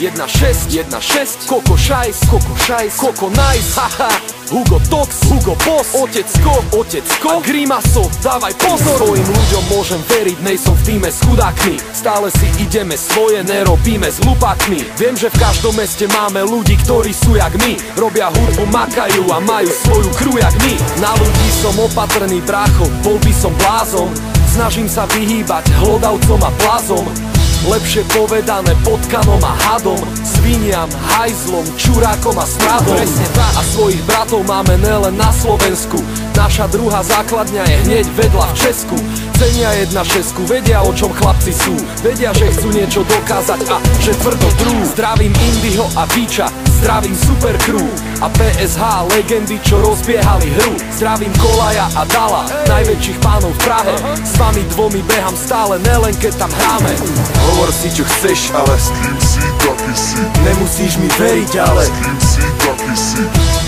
1-6, 1-6 Koko Šajs, Koko Šajs, Koko Nice Haha, Hugo Tox, Hugo Boss. Otecko, Otecko a Grimaso, dávaj pozor. Svojim ľuďom môžem veriť, nejsom v týme s chudákmi. Stále si ideme svoje, nerobíme s hlupákmi Viem, že v každom meste máme ľudí, ktorí sú jak my. Robia hudbu, makajú a majú svoju kru jak my. Na ľudí som opatrný brácho, bol by som blázon. Snažím sa vyhýbať hlodavcom a plazom Lepšie povedané potkanom a hadom Sviniam, hajzlom, čurákom a smradom A svojich bratov máme nelen na Slovensku. Naša druhá základňa je hneď vedľa v Česku Cenia jedna šesku, vedia o čom chlapci sú. Vedia, že chcú niečo dokázať a že tvrdo trú Zdravím Indiho a Viča, zdravím Super Crew. A PSH, legendy, čo rozbiehali hru. Zdravím Kolaja a Dala, najväčších pánov v Prahe. S vami dvomi beham stále, nelen keď tam hráme. Hovor si čo chceš, ale s kým si, taký si. Nemusíš mi veriť, ale S kým si, taký si.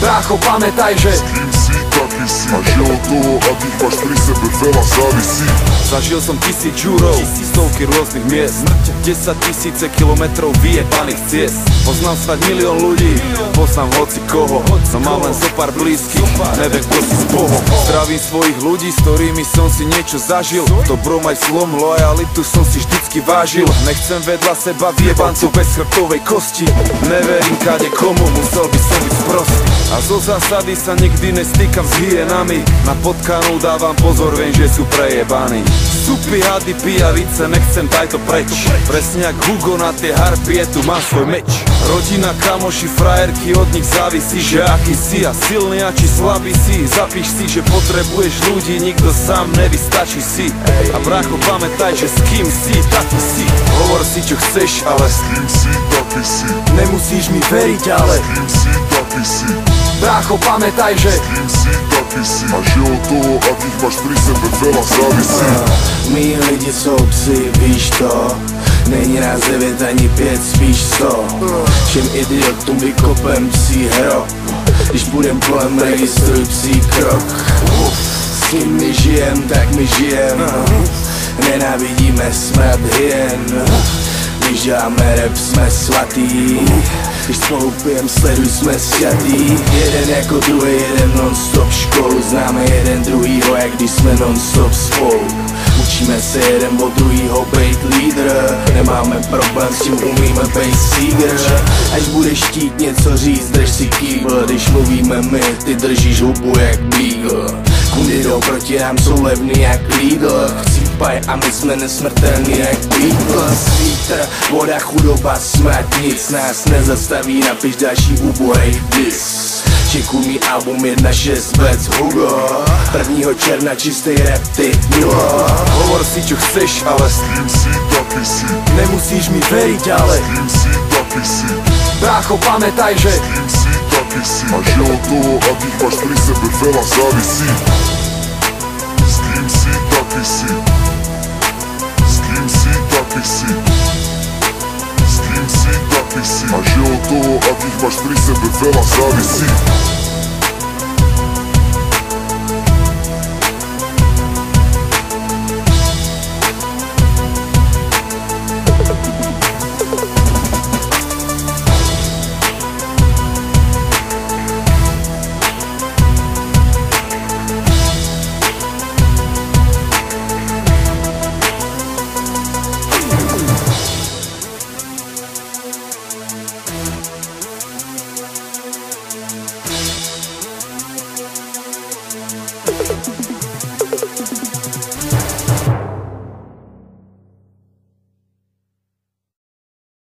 Brácho, pamätaj, že S kým si, taký si. A že od toho, akých máš pri sebe veľa závisí Zažil som tisíc žúrov, stovky rôznych miest. 10 tisíce kilometrov vyjebaných ciest. Poznám snad milión ľudí, poznám hoci koho. No mám len zo pár blízkych, neviem kto si s Bohom. Zdravím svojich ľudí, s ktorými som si niečo zažil. Dobrom aj zlom, lojalitu som si vždycky vážil. Nechcem vedľa seba vyjebancov bez chrbtovej kosti. Neverím kade komu, musel by som byť prostý A zo zásady sa nikdy nestýkam s hyenami Na potkanú dávam pozor, viem, že sú prejebaní. Supy, hady, pijavice, nechcem daj to preč. Presne jak Hugo na tie harpy, je tu má svoj meč. Rodina, kamoši, frajerky, od nich závisí, že aký si. A silný a či slabý si Zapíš si, že potrebuješ ľudí, nikto sám nevystačí si. A bracho, pamätaj, že s kým si, taký si. Hovor si, čo chceš, ale S kým si, taký si. nemusíš mi veriť, ale S kým si, taký si Brácho, pamätaj, že S kým si, taký si A že od toho, akých máš pri sebe veľa závisí. My lidi jsou psi, víš to? Není nás 9 ani 5, spíš 100 Všem idiotům vykopem psí hro Když budem kolem registruj psí krok. S kým my žijem, tak my žijem Nenávidíme smrad hyen Když děláme rap, jsme svatý Když spolu pijem, sleduj, jsme sťatý Jeden jako druhý, jeden non-stop školu. Známe jeden druhýho, jak když jsme non-stop spolu. Učíme se jeden od druhýho bejt lídr. Nemáme problém s tím, umíme bejt sígr Až budeš chtít něco říct, drž si kýbl. Když mluvíme my, ty držíš hubu jak beagle Proti nám, jsou levný jak Lidl Chcípaj a my jsme nesmrtelní jak Beatles Vítr, voda, chudoba, smrad, nic nás nezastaví Napiš další úbohej dis. Čekuj mi album 1.6 bez Hugo. Prvního června čistý rap, ty milo. Hovor si, čo chceš, ale s kým si, taký si nemusíš mi veriť, ale S kým si, taký si Brácho, pamätaj, že S kým si, taki si A životu, ak ih baš pri sebe fela zavisi S kim si, taki si S kim si, taki si S kim si, taki si A životu, ak ih baš pri sebe fela zavisi